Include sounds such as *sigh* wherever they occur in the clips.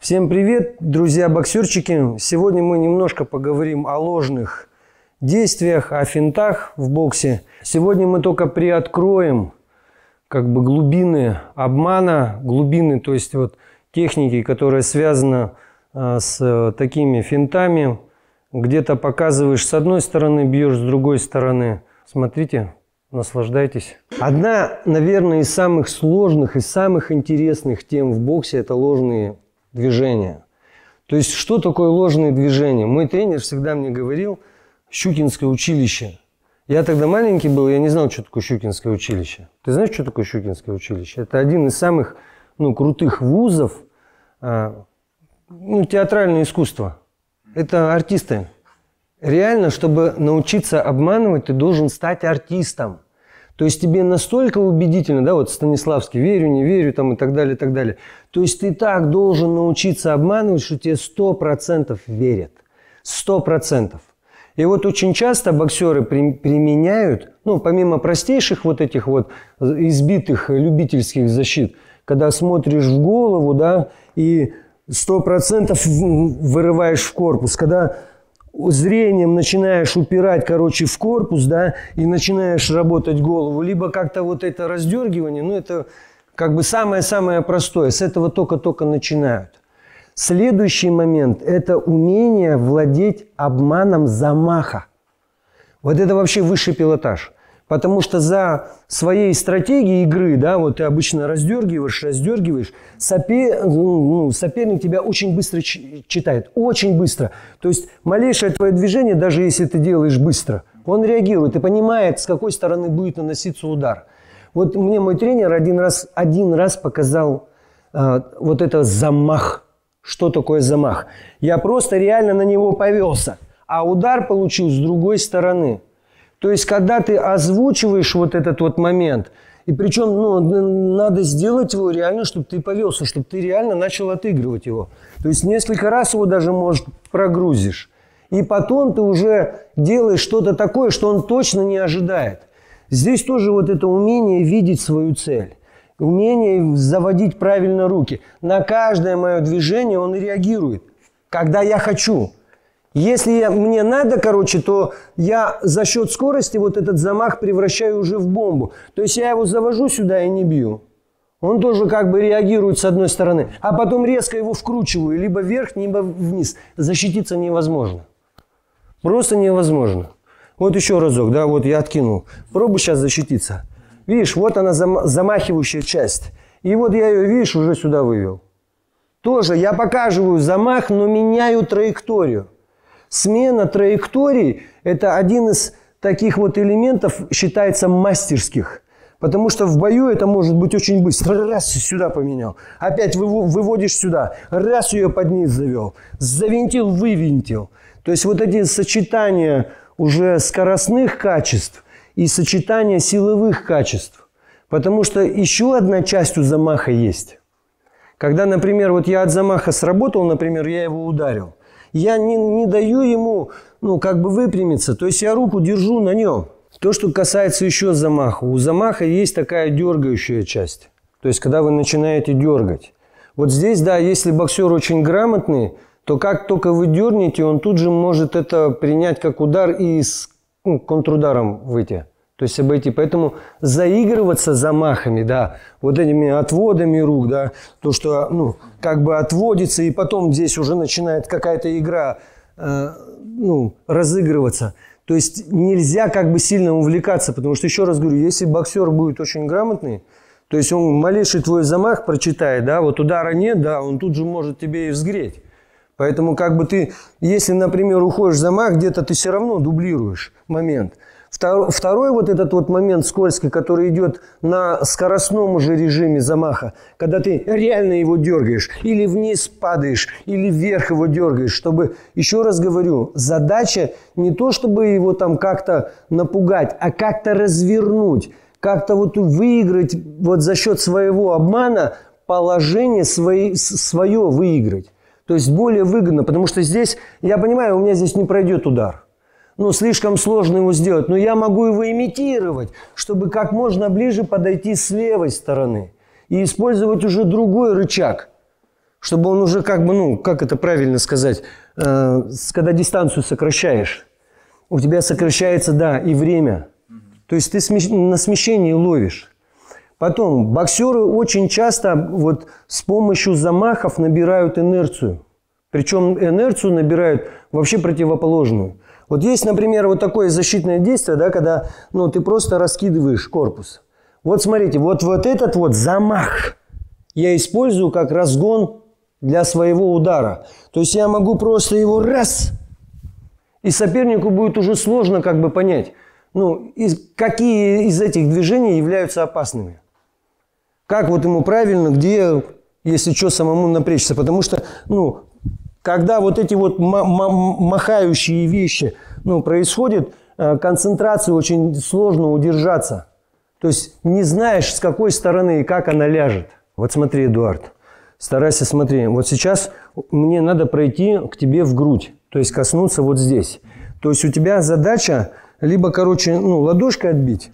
Всем привет, друзья-боксерчики! Сегодня мы немножко поговорим о ложных действиях, о финтах в боксе. Сегодня мы только приоткроем как бы глубины обмана, глубины, то есть вот техники, которая связана э, с такими финтами. Где-то показываешь с одной стороны, бьешь с другой стороны. Смотрите, наслаждайтесь. Одна, наверное, из самых сложных и самых интересных тем в боксе – это ложные движения. То есть, что такое ложные движения? Мой тренер всегда мне говорил, Щукинское училище. Я тогда маленький был, я не знал, что такое Щукинское училище. Ты знаешь, что такое Щукинское училище? Это один из самых ну, крутых вузов, а, ну, театральное искусство. Это артисты. Реально, чтобы научиться обманывать, ты должен стать артистом. То есть тебе настолько убедительно, да, вот Станиславский, верю, не верю, там и так далее, и так далее. То есть ты так должен научиться обманывать, что тебе сто процентов верят. Сто процентов. И вот очень часто боксеры при, применяют, ну, помимо простейших вот этих вот избитых любительских защит, когда смотришь в голову, да, и сто процентов вырываешь в корпус, когда зрением начинаешь упирать, короче, в корпус, да, и начинаешь работать голову, либо как-то вот это раздергивание, ну, это как бы самое-самое простое, с этого только-только начинают. Следующий момент – это умение владеть обманом замаха. Вот это вообще высший пилотаж – Потому что за своей стратегией игры, да, вот ты обычно раздергиваешь, раздергиваешь, сопе, ну, ну соперник тебя очень быстро читает, очень быстро. То есть малейшее твое движение, даже если ты делаешь быстро, он реагирует и понимает, с какой стороны будет наноситься удар. Вот мне мой тренер один раз, один раз показал э, вот это замах. Что такое замах? Я просто реально на него повелся, а удар получил с другой стороны – то есть, когда ты озвучиваешь вот этот вот момент, и причем ну, надо сделать его реально, чтобы ты повелся, чтобы ты реально начал отыгрывать его. То есть несколько раз его даже, может, прогрузишь. И потом ты уже делаешь что-то такое, что он точно не ожидает. Здесь тоже вот это умение видеть свою цель. Умение заводить правильно руки. На каждое мое движение он реагирует. Когда я хочу. Если мне надо, короче, то я за счет скорости вот этот замах превращаю уже в бомбу. То есть я его завожу сюда и не бью. Он тоже как бы реагирует с одной стороны, а потом резко его вкручиваю, либо вверх, либо вниз. Защититься невозможно. Просто невозможно. Вот еще разок, да, вот я откинул. Пробуй сейчас защититься. Видишь, вот она зам, замахивающая часть. И вот я ее, видишь, уже сюда вывел. Тоже я показываю замах, но меняю траекторию. Смена траектории – это один из таких вот элементов, считается мастерских. Потому что в бою это может быть очень быстро. Раз, сюда поменял. Опять выводишь сюда. Раз, ее под низ завел. Завинтил, вывинтил. То есть вот эти сочетания уже скоростных качеств и сочетания силовых качеств. Потому что еще одна часть у замаха есть. Когда, например, вот я от замаха сработал, например, я его ударил я не, не даю ему, ну, как бы выпрямиться. То есть я руку держу на нем. То, что касается еще замаха. У замаха есть такая дергающая часть. То есть, когда вы начинаете дергать. Вот здесь, да, если боксер очень грамотный, то как только вы дернете, он тут же может это принять как удар и с ну, контрударом выйти. То есть обойти. Поэтому заигрываться замахами, да, вот этими отводами рук, да, то, что, ну, как бы отводится, и потом здесь уже начинает какая-то игра, э, ну, разыгрываться. То есть нельзя как бы сильно увлекаться, потому что, еще раз говорю, если боксер будет очень грамотный, то есть он малейший твой замах прочитает, да, вот удара нет, да, он тут же может тебе и взгреть. Поэтому как бы ты, если, например, уходишь в замах, где-то ты все равно дублируешь момент – Второй, вот этот вот момент скользкий, который идет на скоростном уже режиме замаха, когда ты реально его дергаешь, или вниз падаешь, или вверх его дергаешь, чтобы, еще раз говорю, задача не то, чтобы его там как-то напугать, а как-то развернуть, как-то вот выиграть вот за счет своего обмана положение свои, свое выиграть. То есть более выгодно, потому что здесь, я понимаю, у меня здесь не пройдет удар – ну, слишком сложно его сделать, но я могу его имитировать, чтобы как можно ближе подойти с левой стороны и использовать уже другой рычаг. чтобы он уже как бы, ну, как это правильно сказать, э, когда дистанцию сокращаешь, у тебя сокращается, да, и время. То есть ты смещ- на смещении ловишь. Потом, боксеры очень часто вот с помощью замахов набирают инерцию. Причем инерцию набирают вообще противоположную. Вот есть, например, вот такое защитное действие, да, когда ну, ты просто раскидываешь корпус. Вот смотрите, вот, вот этот вот замах я использую как разгон для своего удара. То есть я могу просто его раз, и сопернику будет уже сложно как бы понять, ну, из, какие из этих движений являются опасными. Как вот ему правильно, где, если что, самому напрячься. Потому что, ну, когда вот эти вот махающие вещи ну, происходят, э, концентрации очень сложно удержаться. То есть не знаешь, с какой стороны и как она ляжет. Вот смотри, Эдуард, старайся смотри. Вот сейчас мне надо пройти к тебе в грудь, то есть коснуться вот здесь. То есть у тебя задача либо, короче, ну, ладошкой отбить,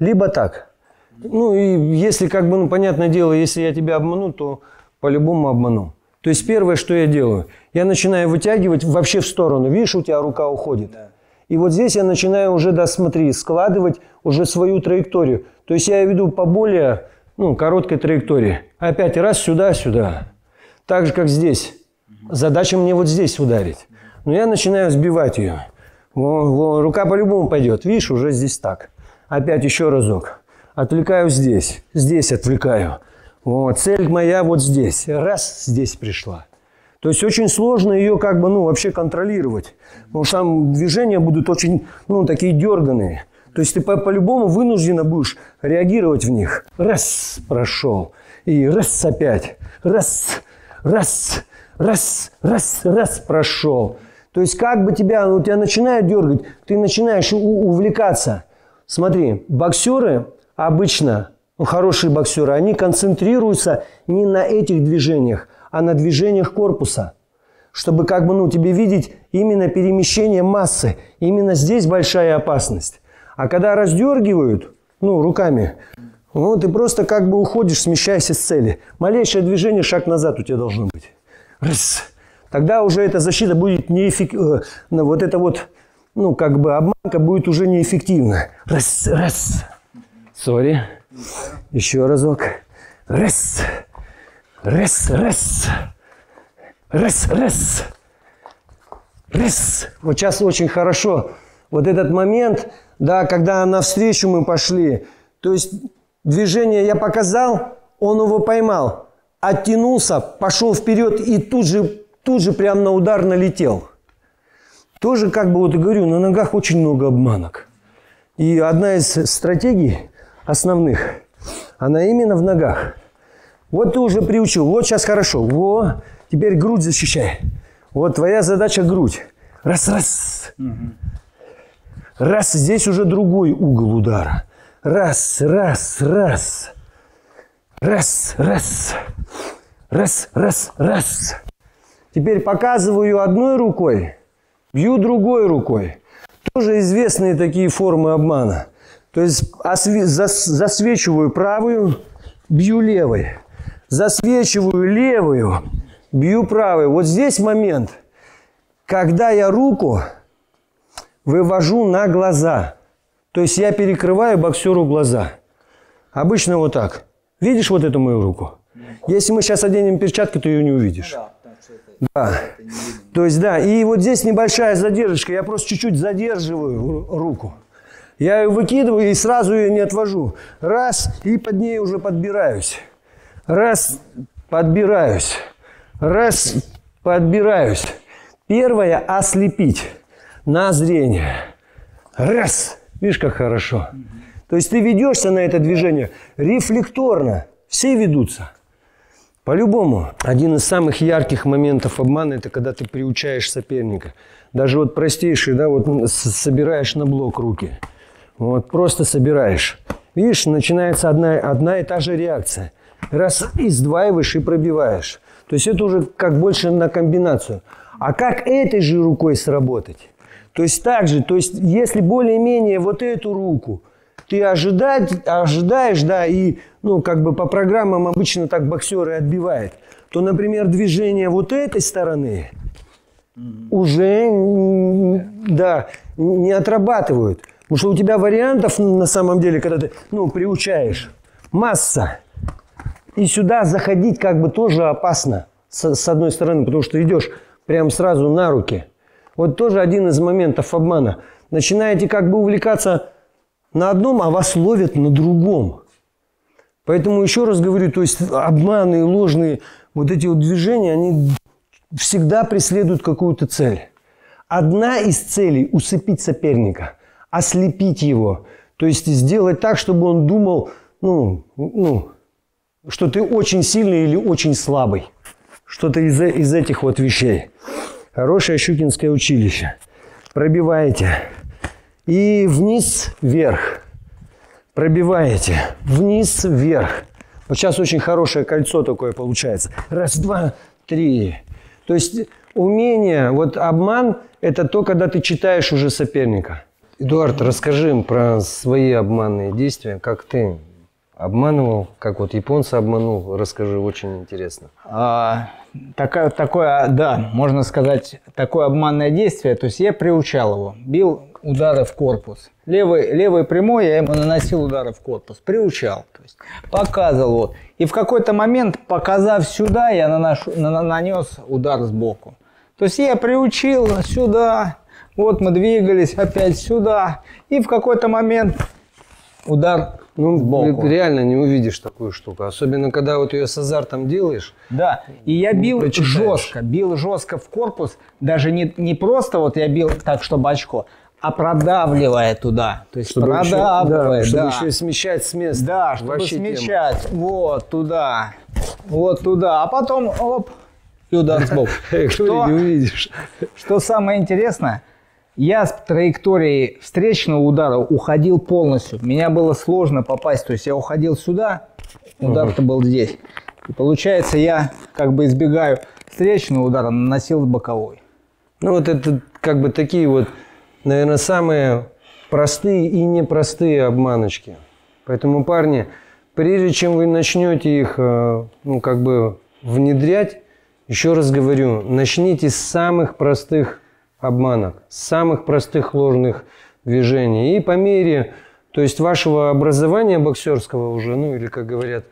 либо так. Ну и если, как бы, ну, понятное дело, если я тебя обману, то по-любому обману. То есть первое, что я делаю, я начинаю вытягивать вообще в сторону. Видишь, у тебя рука уходит. И вот здесь я начинаю уже, да, смотри, складывать уже свою траекторию. То есть я веду по более ну, короткой траектории. Опять раз сюда, сюда. Так же, как здесь. Задача мне вот здесь ударить. Но я начинаю сбивать ее. Во, во, рука по-любому пойдет. Видишь, уже здесь так. Опять еще разок. Отвлекаю здесь. Здесь отвлекаю. Вот, цель моя вот здесь. Раз, здесь пришла. То есть очень сложно ее как бы, ну, вообще контролировать. Потому что там движения будут очень, ну, такие дерганые. То есть ты по- по-любому вынуждена будешь реагировать в них. Раз, прошел. И раз опять. Раз, раз, раз, раз, раз, прошел. То есть как бы тебя, ну, тебя начинает дергать, ты начинаешь увлекаться. Смотри, боксеры обычно хорошие боксеры, они концентрируются не на этих движениях, а на движениях корпуса. Чтобы как бы, ну, тебе видеть именно перемещение массы. Именно здесь большая опасность. А когда раздергивают, ну, руками, ну, ты просто как бы уходишь, смещаясь с цели. Малейшее движение, шаг назад у тебя должно быть. Раз. Тогда уже эта защита будет неэффективна. Э, вот это вот, ну, как бы обманка будет уже неэффективна. Раз, раз. Сори. Еще разок. Раз. Раз, раз. Раз, раз. Раз. Вот сейчас очень хорошо. Вот этот момент, да, когда навстречу мы пошли. То есть движение я показал, он его поймал. Оттянулся, пошел вперед и тут же, тут же прям на удар налетел. Тоже, как бы вот говорю, на ногах очень много обманок. И одна из стратегий основных, она именно в ногах. Вот ты уже приучил, вот сейчас хорошо, во, теперь грудь защищай. Вот твоя задача грудь. Раз, раз. Раз, здесь уже другой угол удара. Раз, раз, раз. Раз, раз. Раз, раз, раз. Теперь показываю одной рукой, бью другой рукой. Тоже известные такие формы обмана. То есть засвечиваю правую, бью левой. Засвечиваю левую, бью правую. Вот здесь момент, когда я руку вывожу на глаза. То есть я перекрываю боксеру глаза. Обычно вот так. Видишь вот эту мою руку? Если мы сейчас оденем перчатки, то ее не увидишь. Да. То есть, да. И вот здесь небольшая задержка. Я просто чуть-чуть задерживаю руку. Я ее выкидываю и сразу ее не отвожу. Раз, и под ней уже подбираюсь. Раз, подбираюсь. Раз, подбираюсь. Первое – ослепить на зрение. Раз. Видишь, как хорошо. То есть ты ведешься на это движение рефлекторно. Все ведутся. По-любому. Один из самых ярких моментов обмана – это когда ты приучаешь соперника. Даже вот простейший, да, вот собираешь на блок руки – вот, просто собираешь. Видишь, начинается одна, одна и та же реакция. Раз издваиваешь и пробиваешь. То есть это уже как больше на комбинацию. А как этой же рукой сработать? То есть так же, то есть если более-менее вот эту руку ты ожидать, ожидаешь, да, и, ну, как бы по программам обычно так боксеры отбивают. то, например, движение вот этой стороны уже, да, не отрабатывают. Потому что у тебя вариантов на самом деле, когда ты, ну, приучаешь, масса. И сюда заходить как бы тоже опасно, с, с одной стороны, потому что идешь прям сразу на руки. Вот тоже один из моментов обмана. Начинаете как бы увлекаться на одном, а вас ловят на другом. Поэтому еще раз говорю, то есть обманы ложные вот эти вот движения, они всегда преследуют какую-то цель. Одна из целей – усыпить соперника, ослепить его. То есть сделать так, чтобы он думал, ну, ну, что ты очень сильный или очень слабый. Что-то из, из этих вот вещей. Хорошее Щукинское училище. Пробиваете. И вниз, вверх. Пробиваете. Вниз, вверх. Вот сейчас очень хорошее кольцо такое получается. Раз, два, три. То есть умение, вот обман, это то, когда ты читаешь уже соперника. Эдуард, расскажи им про свои обманные действия, как ты обманывал, как вот японца обманул, расскажи, очень интересно. А, такое, такое, да, можно сказать, такое обманное действие, то есть я приучал его, бил удары в корпус. Левый, левый прямой я ему наносил удары в корпус, приучал, то есть показывал вот. И в какой-то момент, показав сюда, я наношу, на, нанес удар сбоку. То есть я приучил сюда, вот мы двигались опять сюда, и в какой-то момент удар ну, сбоку. реально не увидишь такую штуку. Особенно, когда вот ее с азартом делаешь. Да, и я бил жестко, бил жестко в корпус. Даже не, не просто вот я бил так, чтобы очко, а продавливая туда. То есть чтобы продавливая, еще, да, да. Чтобы еще и смещать с места. Да, чтобы Вообще смещать. Тема. Вот туда, вот туда. А потом, оп, и удар сбоку. *laughs* Что не увидишь. Что самое интересное, я с траектории встречного удара уходил полностью. Меня было сложно попасть. То есть я уходил сюда, удар-то был здесь. И получается, я как бы избегаю встречного удара, наносил боковой. Ну вот это как бы такие вот наверное, самые простые и непростые обманочки. Поэтому, парни, прежде чем вы начнете их, э, ну, как бы внедрять, еще раз говорю, начните с самых простых обманок, самых простых ложных движений. И по мере, то есть вашего образования боксерского уже, ну или как говорят,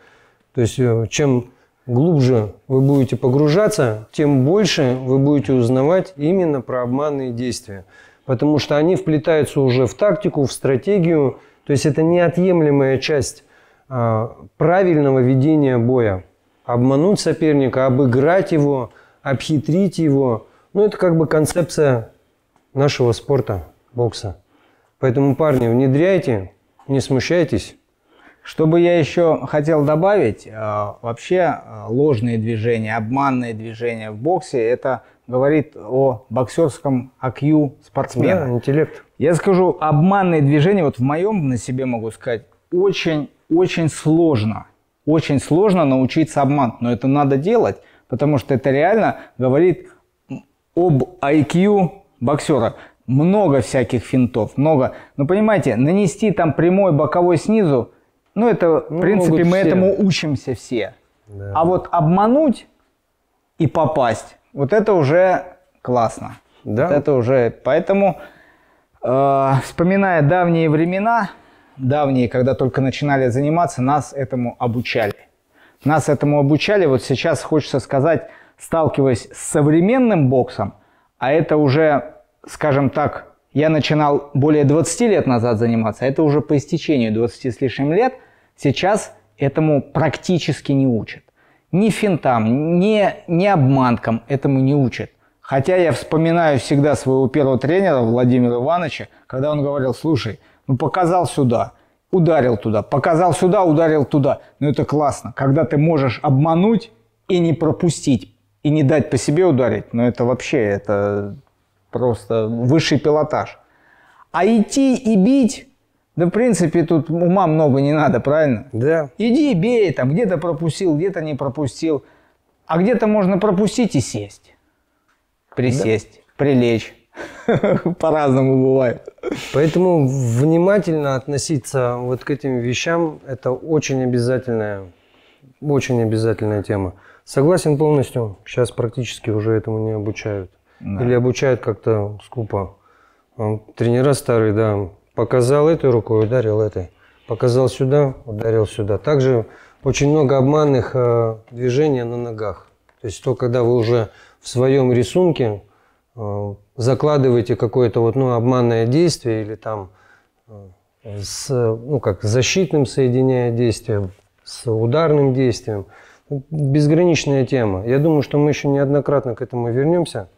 то есть э, чем глубже вы будете погружаться, тем больше вы будете узнавать именно про обманные действия потому что они вплетаются уже в тактику, в стратегию. То есть это неотъемлемая часть а, правильного ведения боя. Обмануть соперника, обыграть его, обхитрить его. Ну, это как бы концепция нашего спорта, бокса. Поэтому, парни, внедряйте, не смущайтесь. Что бы я еще хотел добавить, э, вообще э, ложные движения, обманные движения в боксе, это говорит о боксерском IQ спортсмена. Да, интеллект. Я скажу, обманные движения, вот в моем на себе могу сказать, очень-очень сложно. Очень сложно научиться обман, но это надо делать, потому что это реально говорит об IQ боксера. Много всяких финтов, много. Но понимаете, нанести там прямой боковой снизу, ну, это, ну, в принципе, мы все. этому учимся все. Да. А вот обмануть и попасть, вот это уже классно. Да. Вот это уже, поэтому, э, вспоминая давние времена, давние, когда только начинали заниматься, нас этому обучали. Нас этому обучали, вот сейчас хочется сказать, сталкиваясь с современным боксом, а это уже, скажем так, я начинал более 20 лет назад заниматься, а это уже по истечению 20 с лишним лет – сейчас этому практически не учат. Ни финтам, ни, ни обманкам этому не учат. Хотя я вспоминаю всегда своего первого тренера Владимира Ивановича, когда он говорил, слушай, ну показал сюда, ударил туда, показал сюда, ударил туда. Ну это классно, когда ты можешь обмануть и не пропустить, и не дать по себе ударить. Ну это вообще, это просто высший пилотаж. А идти и бить да, в принципе, тут ума много не надо, правильно? Да. Иди, бей, там, где-то пропустил, где-то не пропустил. А где-то можно пропустить и сесть. Присесть, да. прилечь. *laughs* По-разному бывает. Поэтому внимательно относиться вот к этим вещам – это очень обязательная, очень обязательная тема. Согласен полностью. Сейчас практически уже этому не обучают. Да. Или обучают как-то скупо. Тренера старые, да, показал этой рукой, ударил этой. Показал сюда, ударил сюда. Также очень много обманных э, движений на ногах. То есть то, когда вы уже в своем рисунке э, закладываете какое-то вот, ну, обманное действие или там э, с, ну, как защитным соединяя действием, с ударным действием. Безграничная тема. Я думаю, что мы еще неоднократно к этому вернемся.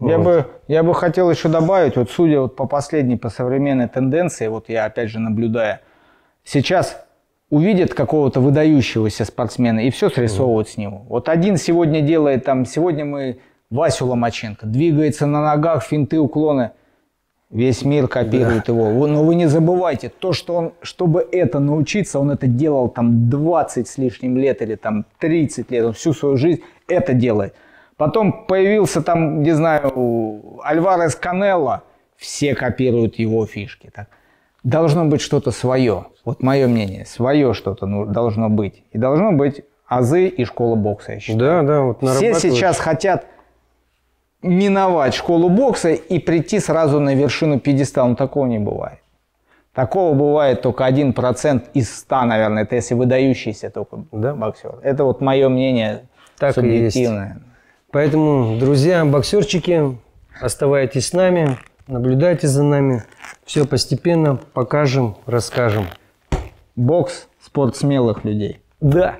Я Вот. бы, я бы хотел еще добавить, вот судя вот по последней, по современной тенденции, вот я опять же наблюдая, сейчас увидят какого-то выдающегося спортсмена и все срисовывают с него. Вот один сегодня делает там, сегодня мы Васю Ломаченко, двигается на ногах, финты, уклоны, весь мир копирует его. Вы- Но вы не забывайте, то, что он, чтобы это научиться, он это делал там 20 с лишним лет или там 30 лет, он всю свою жизнь это делает. Потом появился там, не знаю, Альварес Канелло, все копируют его фишки. Так. Должно быть что-то свое. Вот мое мнение, свое что-то ну, должно быть. И должно быть азы и школа бокса, я считаю. Да, да, вот Все сейчас хотят миновать школу бокса и прийти сразу на вершину пьедестала. Но такого не бывает. Такого бывает только 1% из 100, наверное. Это если выдающийся только Да. боксер. Это вот мое мнение Так и есть. субъективное. Поэтому, друзья, боксерчики, оставайтесь с нами, наблюдайте за нами. Все постепенно покажем, расскажем. Бокс – спорт смелых людей. Да.